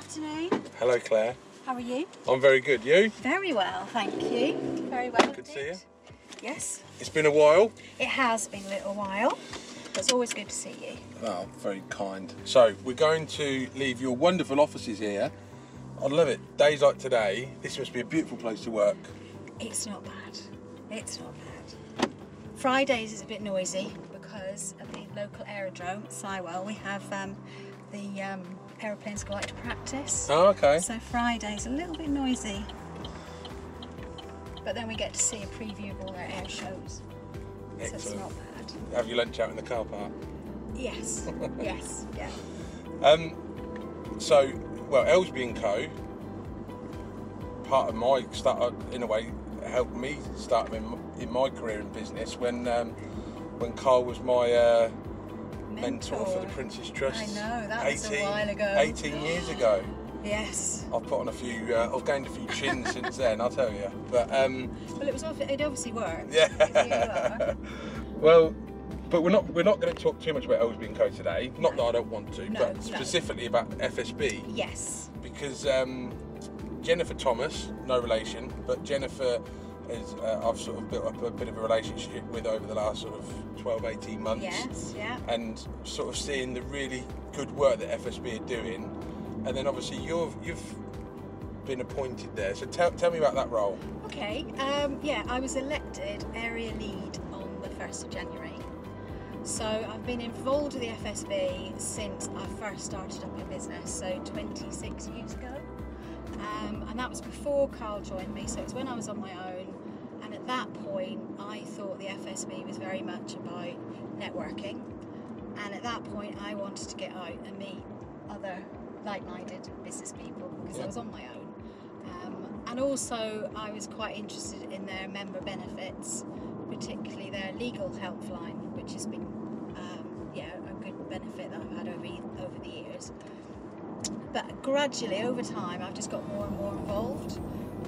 afternoon. Hello, Clare. How are you? I'm very good. You? Very well, thank you. Very well. Good to see you. Yes, It's been a while. it has been a little while. But it's always good to see you. Oh, very kind. So, we're going to leave your wonderful offices here. I love it. Days like today, this must be a beautiful place to work. It's not bad. It's not bad. Fridays is a bit noisy because at the local aerodrome Sywell we have um, the um, aeroplanes go out to practice. Oh, okay. So Friday's a little bit noisy. But then we get to see a preview of all their air shows. So it's Excellent. not bad. Have your lunch out in the car park. Yes, yes, yeah. Um, so, well, Elsby and Co. Part of my start, in a way, helped me start in, in my career in business when um, when Carl was my uh, mentor for the Prince's Trust. I know, that was a while ago. 18 years ago. Yes. I've put on a few. Uh, I've gained a few chins since then. I'll tell you. But um, Well, it was it obviously worked. yeah. Here you are. well, but we're not we're not going to talk too much about Elsby and Co today. Not that I don't want to, No, but no. specifically about FSB Yes. because um, Jennifer Thomas, no relation, but Jennifer is uh, I've sort of built up a bit of a relationship with over the last sort of 12, 18 months. Yes. Yeah. And sort of seeing the really good work that FSB are doing, and then obviously you've you've been appointed there. So tell, tell me about that role. Okay. Um, yeah, I was elected area lead on the first of January. So I've been involved with the FSB since I first started up in business, so 26 years ago. Um, and that was before Carl joined me, so it was when I was on my own. That point, I thought the FSB was very much about networking. And at that point, I wanted to get out and meet other like-minded business people because I was on my own. Um, and also, I was quite interested in their member benefits, particularly their legal helpline, which has been, um, yeah, a good benefit that I've had over over the years. But gradually, over time, I've just got more and more involved.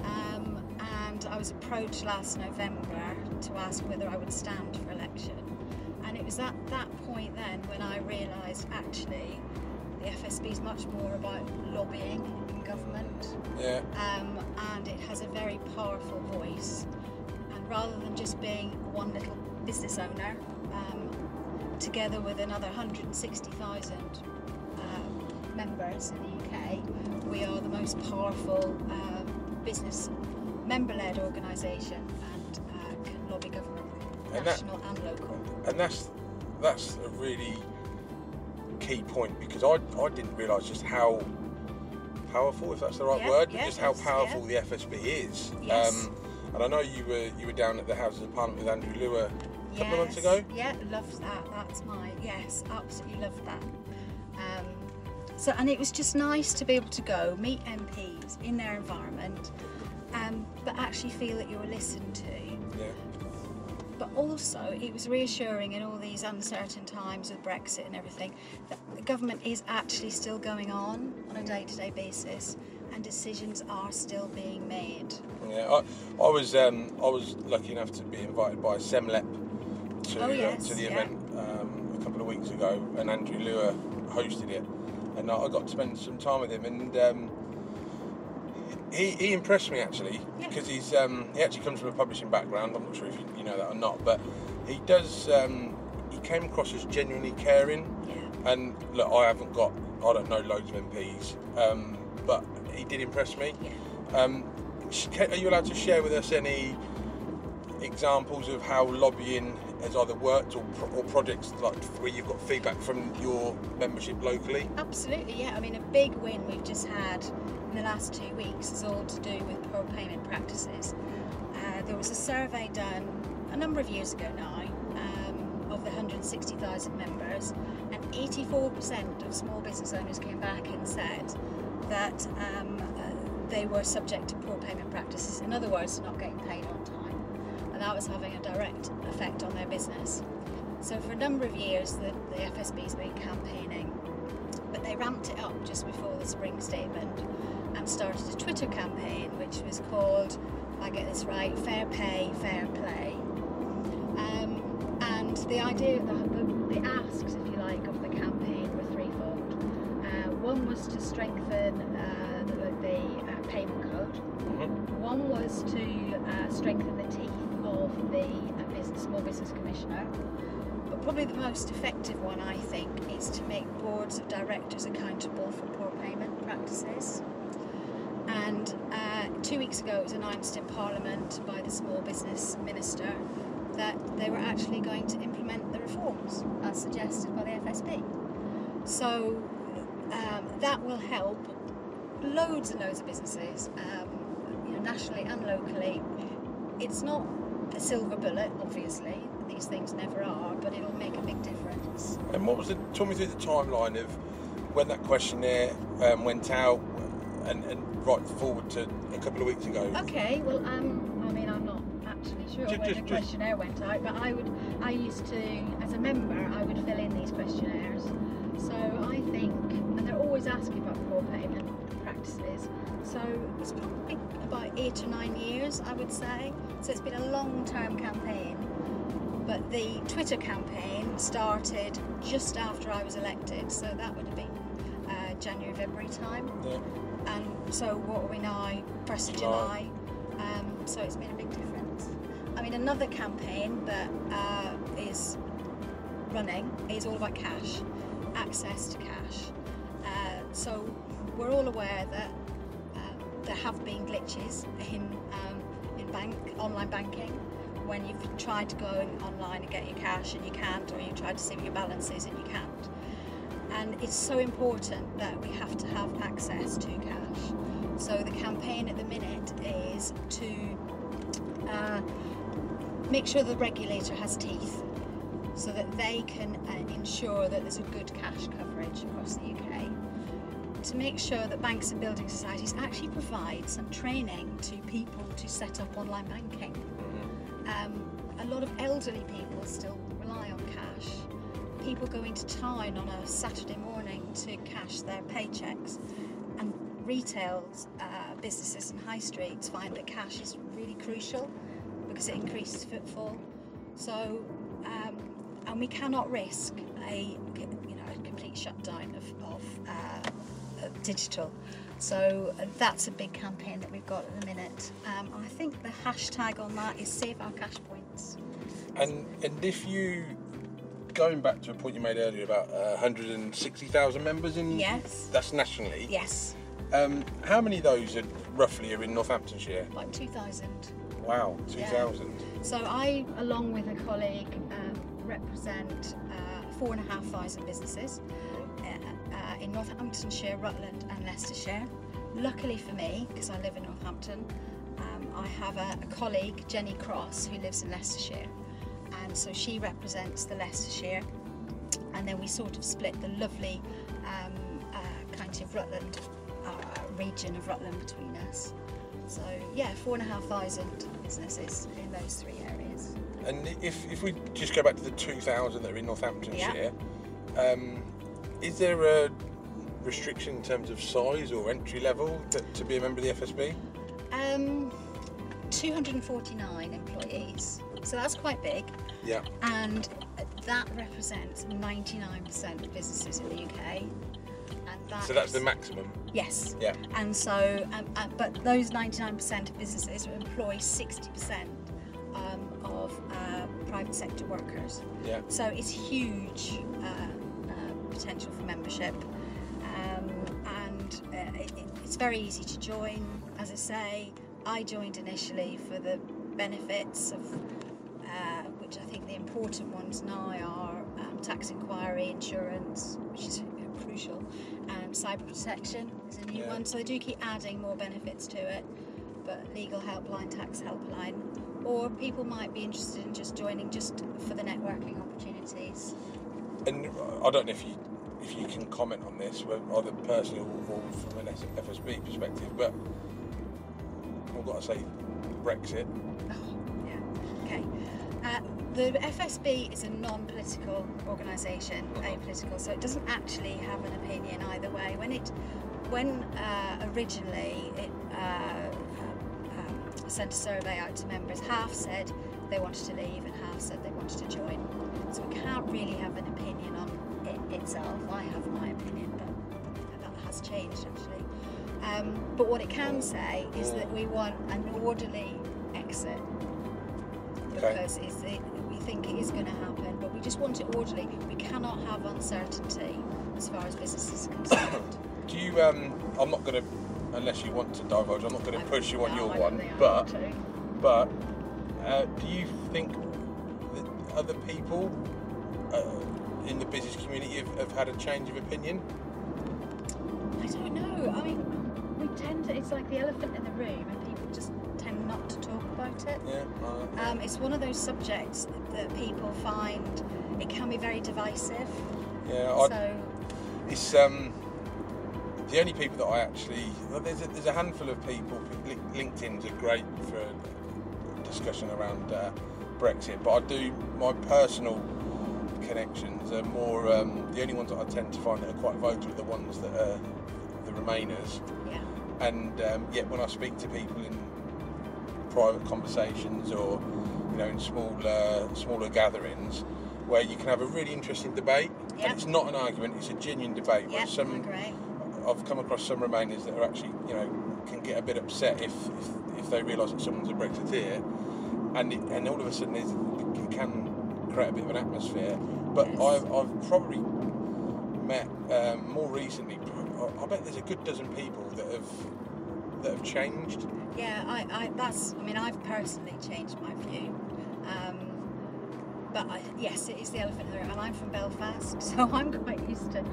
Um, and I was approached last November to ask whether I would stand for election. And it was at that point then when I realised actually the FSB is much more about lobbying in government Yeah. um, and it has a very powerful voice. And rather than just being one little business owner, um, together with another 160,000 uh, members in the UK, we are the most powerful um, business member-led organisation and uh, can lobby government, And that- national and local. and that's that's a really key point because I, I didn't realise just how powerful, if that's the right Yeah, word, but yeah, just how powerful the FSB is. Um, Yes. and I know you were you were down at the Houses of Parliament with Andrew Lewer a couple of months ago. Yeah, loved that. That's my yes, absolutely loved that. Um, so and it was just nice to be able to go meet MPs in their environment, um, but actually feel that you were listened to. Yeah. But also, it was reassuring in all these uncertain times with Brexit and everything that the government is actually still going on on a day-to-day basis, and decisions are still being made. Yeah, I, I was um, I was lucky enough to be invited by SEMLEP to Oh, uh, to the yeah. event um, a couple of weeks ago, and Andrew Lewer hosted it, and I I got to spend some time with him, and um, he, he impressed me actually Yeah. because he's um, he actually comes from a publishing background. I'm not sure if you, you know that or not, but he does. Um, he came across as genuinely caring, Yeah. and look, I haven't got I don't know loads of MPs, um, but he did impress me. Yeah. Um, are you allowed to share with us any examples of how lobbying has either worked or, pro- or projects like where you've got feedback from your membership locally? Absolutely, yeah. I mean, a big win we've just had in the last two weeks is all to do with poor payment practices. Uh, there was a survey done a number of years ago now um, of the 160,000 members, and 84% of small business owners came back and said that um, uh, they were subject to poor payment practices. In other words, not getting paid on time, and that was having a direct effect on their business. So for a number of years, the, the FSB has been campaigning, but they ramped it up just before the spring statement and started a Twitter campaign, which was called, if I get this right, Fair Pay, Fair Play. Um, and the idea, the, the, the asks, if you like, of the campaign were threefold. Uh, one was to strengthen uh, the, the uh, payment code. Mhm. One was to uh, strengthen the teeth of the uh, business, Small Business Commissioner. Probably the most effective one, I think, is to make boards of directors accountable for poor payment practices. And uh, two weeks ago, it was announced in Parliament by the Small Business Minister that they were actually going to implement the reforms as suggested by the FSB. So um, that will help loads and loads of businesses, um, you know, nationally and locally. It's not a silver bullet, obviously. These things never are, but it'll make a big difference. And what was the? Talk me through the timeline of when that questionnaire um, went out, and, and right forward to a couple of weeks ago. Okay, well, um, I mean, I'm not actually sure Ju- when just- the just- questionnaire went out, but I would, I used to, as a member, I would fill in these questionnaires. So I think, and they're always asking about poor payment practices. So it's probably about eight or nine years, I would say. So it's been a long-term campaign. But the Twitter campaign started just after I was elected, so that would have been uh, January, February time Yeah. and so what are we now? First of July. Um, so it's made a big difference. I mean, another campaign that uh, is running is all about cash, access to cash. Uh, so we're all aware that uh, there have been glitches in um, in bank online banking when you've tried to go online and get your cash and you can't, or you tried to see what your balance is and you can't and it's so important that we have to have access to cash. So the campaign at the minute is to uh, make sure the regulator has teeth, so that they can uh, ensure that there's a good cash coverage across the UK. To make sure that banks and building societies actually provide some training to people to set up online banking. Um, a lot of elderly people still rely on cash. People go into town on a Saturday morning to cash their paychecks, and retail uh, businesses and high streets find that cash is really crucial because it increases footfall. So, um, and we cannot risk a you know a complete shutdown of, of uh, digital. So uh, that's a big campaign that we've got at the minute. Um, I think the hashtag on that is Save Our Cash Points. And and if you going back to a point you made earlier about uh, 160,000 members in Yes. that's nationally. Yes, Um, how many of those are roughly are in Northamptonshire? like 2,000. Wow, Yeah. 2,000. So I, along with a colleague, um, represent uh, four and a half thousand businesses uh, uh, in Northamptonshire, Rutland, and Leicestershire. Luckily for me, because I live in Northampton, um, I have a, a colleague, Jenny Cross, who lives in Leicestershire, and so she represents the Leicestershire, and then we sort of split the lovely um, uh, county of Rutland uh, region of Rutland between us. So yeah, four and a half thousand businesses in those three areas. And if, if we just go back to the 2,000 that are in Northamptonshire, um, is there a restriction in terms of size or entry level that, to be a member of the FSB? Um, 249 employees, so that's quite big, Yeah. and that represents 99% of businesses in the UK. That So that's is- the maximum. yes. Yeah. And so, um, uh, but those 99% of businesses employ 60% um, of uh, private sector workers. Yeah. So it's huge uh, uh, potential for membership, um, and uh, it, it- it's very easy to join. As I say, I joined initially for the benefits of, uh, which I think the important ones now are um, tax inquiry, insurance, which is crucial, and cyber protection is a new Yeah. one. So they do keep adding more benefits to it. But legal helpline, tax helpline, or people might be interested in just joining just for the networking opportunities. And I don't know if you if you can comment on this, whether- either personally or, from an FSB perspective, but I've got to say Brexit. Oh, yeah. Okay. Uh, the FSB is a non-political organisation, apolitical, so it doesn't actually have an opinion either way. When it, when uh, originally it uh, sent a survey out to members, half said they wanted to leave and half said they wanted to join. So we can't really have an opinion on it itself. I have my opinion, but that has changed actually. Um, but what it can say is that we want an orderly exit Okay. because it's, it, we think it is going to happen, but we just want it orderly. We cannot have uncertainty as far as business is concerned. Do you? Um, I'm not going to, unless you want to divulge. I'm not going to push you on your one. But but uh, do you think that other people uh, in the business community have, have had a change of opinion? I don't know. I mean, we tend to, it's like the elephant in the room, and people just tend not to talk about it. Yeah. Um, it's one of those subjects that people find it can be very divisive. yeah. I, so, It's um, the only people that I actually. Well, there's a, there's a handful of people. Lin- LinkedIn's are great for discussion around uh, Brexit, but I do my personal connections are more. Um, the only ones that I tend to find that are quite vocal are the ones that are the Remainers. yeah. And um, yet, when I speak to people in private conversations or you know in smaller smaller gatherings, where you can have a really interesting debate, Yep. and it's not an argument; it's a genuine debate. Yeah, Where some great. I've come across some Remainers that are actually you know can get a bit upset if if, if they realise that someone's a Brexiteer, and it, and all of a sudden it can create a bit of an atmosphere. But Yes. I've, I've probably met um, more recently. I- I bet there's a good dozen people that have that have changed. Yeah, I, I, that's, I mean, I've personally changed my view. Um, but I, yes, it is the elephant in the room, and I'm from Belfast, so I'm quite used to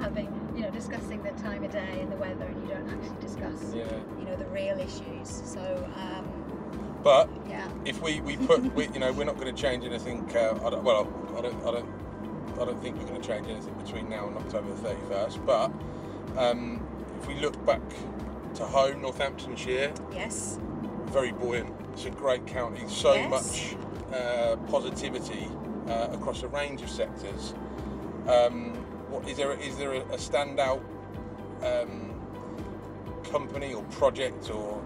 having, you know, discussing the time of day and the weather, and you don't actually discuss, Yeah. you know, the real issues. So, um, But yeah, if we, we put we, you know we're not going to change anything. Uh, I don't, well, I don't I don't I don't think we're going to change anything between now and October the thirty first. But um, if we look back to home, Northamptonshire, yes, very buoyant. It's a great county. So Yes. much uh, positivity uh, across a range of sectors. Um, what is there? Is there a, a standout um, company or project or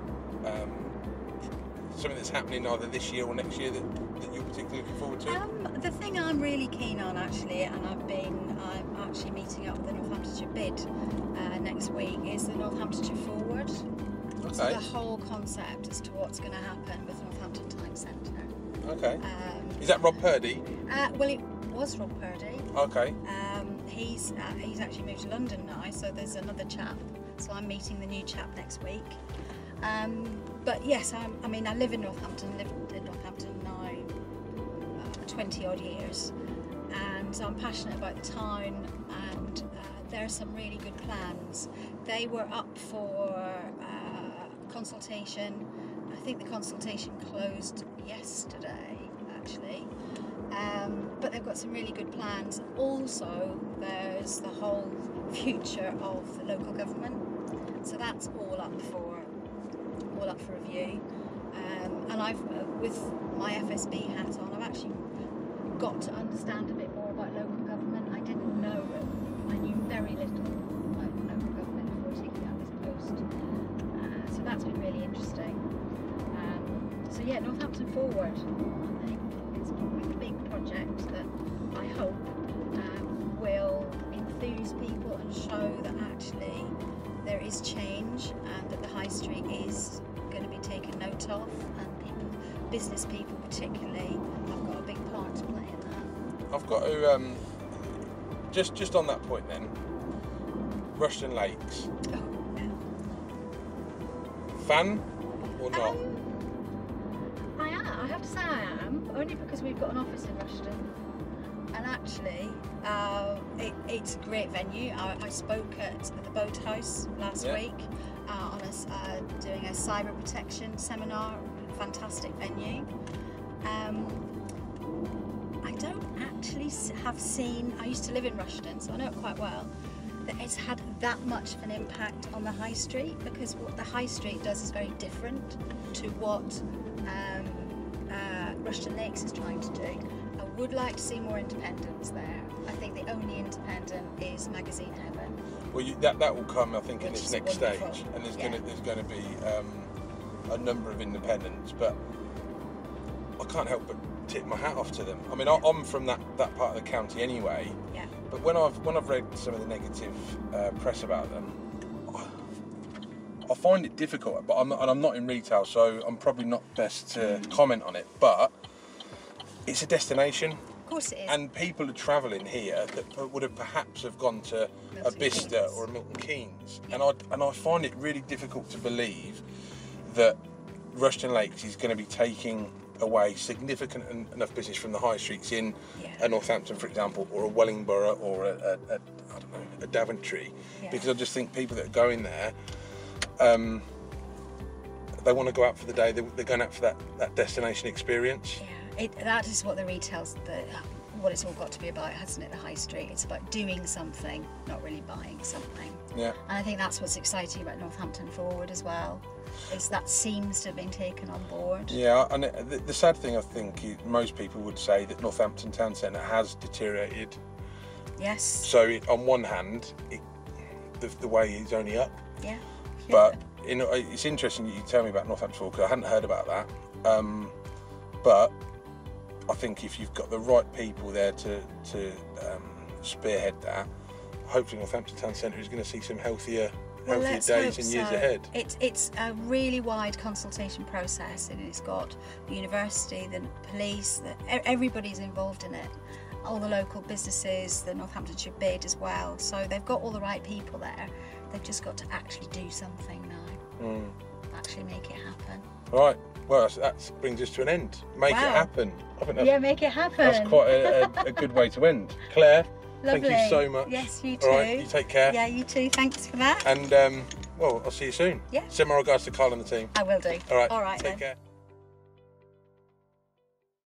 um, something that's happening either this year or next year that, that you're particularly looking forward to? Um, the thing I'm really keen on actually, and I've been, I'm actually meeting up with the Northamptonshire bid uh, next week, is the Northamptonshire Forward. So Okay. the whole concept as to what's going to happen with Northampton Time Centre. Okay. Um, Is that Rob Purdy? uh, well, it was Rob Purdy. Okay. Um, he's uh, he's actually moved to London now, so there's another chap. So I'm meeting the new chap next week. Um, but yes, I'm, I mean, I live in Northampton, lived in Northampton now uh, 20 odd years, and so I'm passionate about the town. And uh, there are some really good plans. They were up for uh, consultation. I think the consultation closed yesterday, actually. Um, but they've got some really good plans. Also, there's the whole future of the local government. So that's all up for all up for review. Um, and I've, with my FSB hat on, I've actually got to understand a bit more about local government. I didn't know. I knew very little yeah, Northampton Forward. I think it's a big project that I hope um, will enthuse people and show that actually there is change and that the high street is going to be taken note of and people, business people particularly, have got a big part to play in that. I've got to um, just just on that point then. Rushden Lakes, Oh, yeah. fan or not? Um, only because we've got an office in Rushden. And actually, uh, it, it's a great venue. I, I spoke at the Boathouse last Yeah. week uh, on a, s- uh, doing a cyber protection seminar. Fantastic venue. Um, I don't actually have seen. I used to live in Rushden, so I know it quite well. That it's had that much of an impact on the high street because what the high street does is very different to what um, Rushden Lakes is trying to do. I would like to see more independence there. I think the only independent is Magazine Heaven. Well, you, that that will come, I think, in Which its next wonderful. stage, and there's Yeah. gonna there's gonna be um, a number of independents, but I can't help but tip my hat off to them. I mean, I, I'm from that, that part of the county anyway, Yeah. but when I've when I've read some of the negative uh, press about them, I find it difficult, but I'm not, and I'm not in retail, so I'm probably not best to comment on it. But it's a destination, Of course it is. and people are travelling here that would have perhaps have gone to Milton a Bicester Keynes. or a Milton Keynes, and I and I find it really difficult to believe that Rushden Lakes is going to be taking away significant en- enough business from the high streets in Yeah. a Northampton, for example, or a Wellingborough or a, a, a I don't know a Daventry, Yeah. because I just think people that are going there. Um, they want to go out for the day. They're, they're going out for that, that destination experience. Yeah, it, that is what the retail's the what it's all got to be about, hasn't it? The high street. It's about doing something, not really buying something. Yeah. And I think that's what's exciting about Northampton Forward as well. Is that seems to have been taken on board. Yeah, and the, the sad thing I think is most people would say that Northampton Town Centre has deteriorated. Yes. So it, on one hand, it, the, the way is only up, Yeah. But you know it's interesting you tell me about Northampton because I hadn't heard about that. Um, but I think if you've got the right people there to to um, spearhead that, hopefully Northampton Town Centre is going to see some healthier Well, healthier days and years so. ahead. It's it's a really wide consultation process, and it's got the university, the police, the, everybody's involved in it. All the local businesses, the Northamptonshire bid as well. So they've got all the right people there. They've just got to actually do something now. Mm. Actually make it happen. Right. Well, that brings us to an end. Make it happen. I think that's, Yeah, make it happen. that's quite a, a, a good way to end. Clare, Lovely. thank you so much. Yes, you too. All right, you take care. Yeah, you too. Thanks for that. And um, well, I'll see you soon. Yeah. Send my regards to Carl and the team. I will do. All right. All right Take then. care.